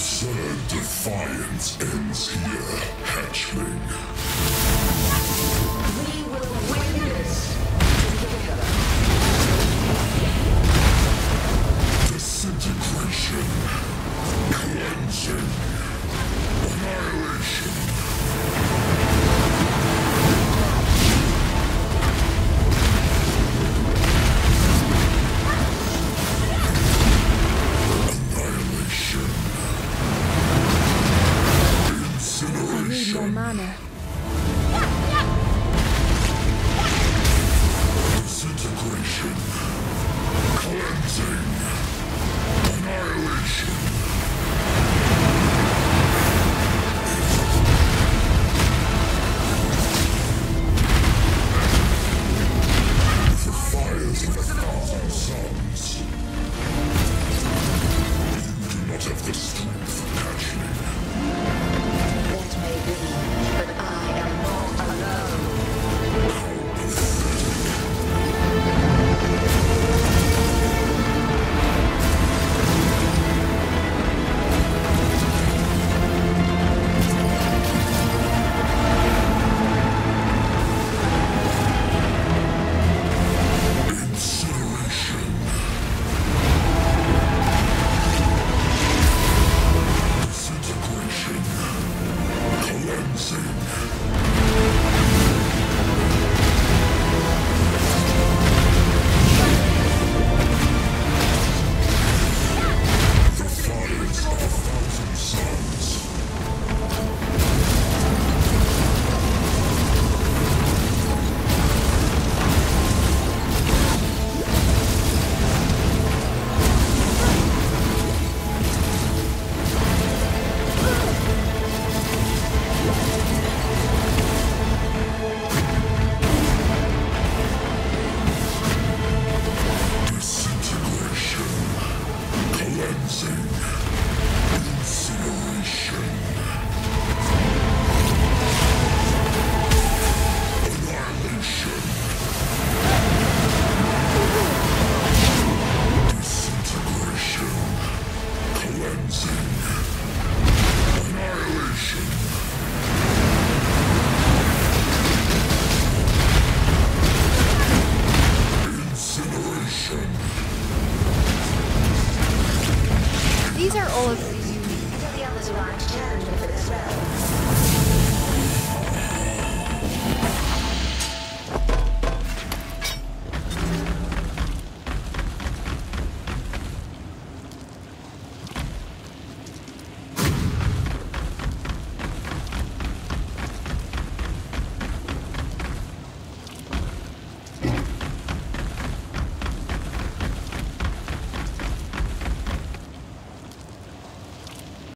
absurd defiance ends here. These are all of the unique.